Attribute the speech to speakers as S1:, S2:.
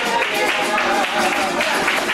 S1: あっ!